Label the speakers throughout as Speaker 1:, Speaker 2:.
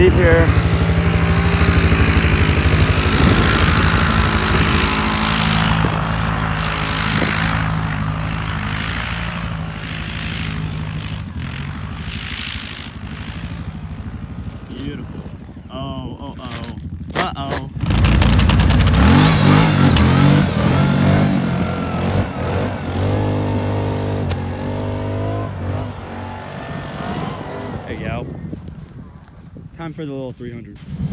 Speaker 1: deep here. Beautiful. Oh, oh, oh. Uh-oh. Time for the little 300.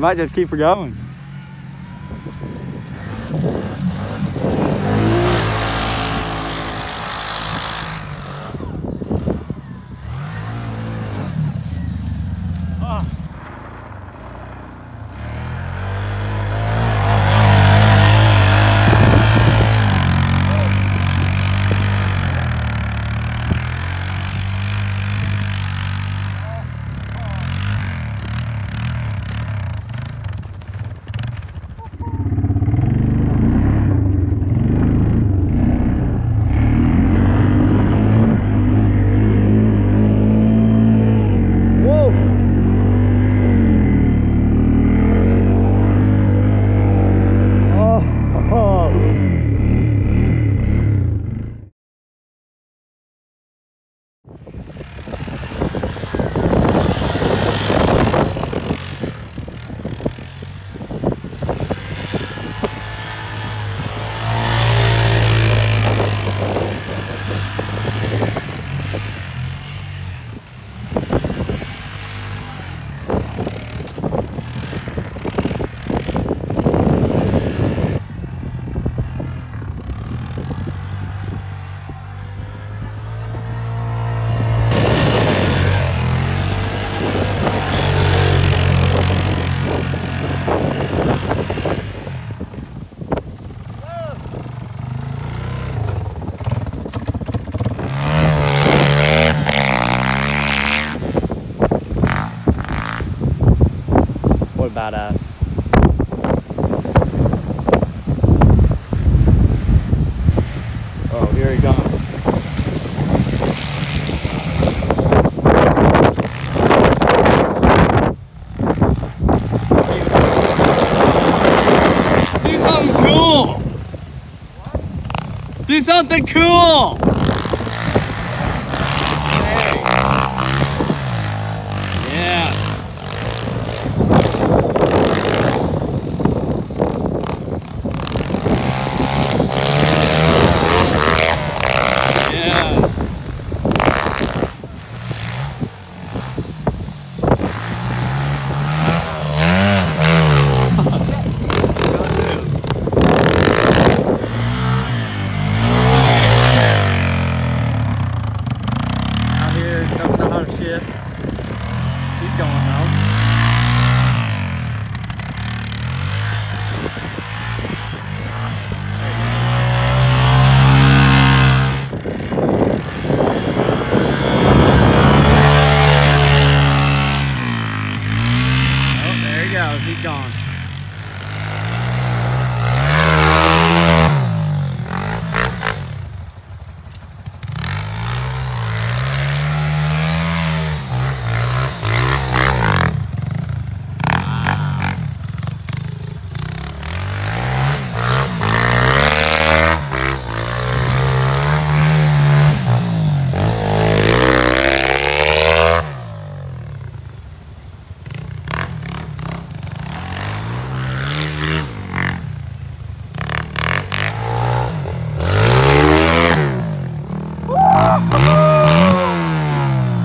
Speaker 1: Might just keep her going. Ah. Whoa! Oh, What a badass. Oh, here he comes. Do something cool! Do something cool!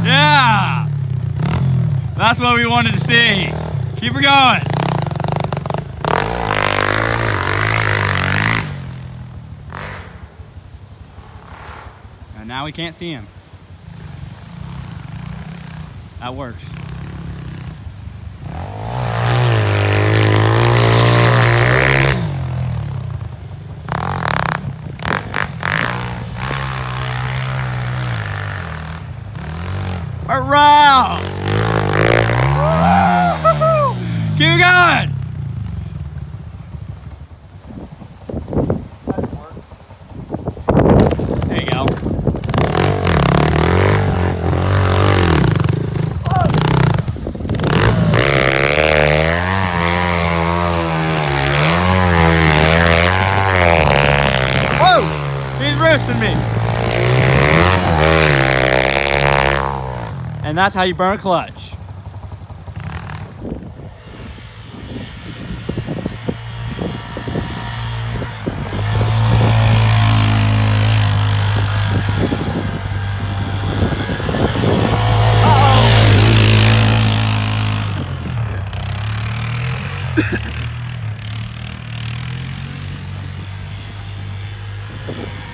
Speaker 1: Yeah! That's what we wanted to see. Keep her going. And now we can't see him. That works. And that's how you burn a clutch. Thank you.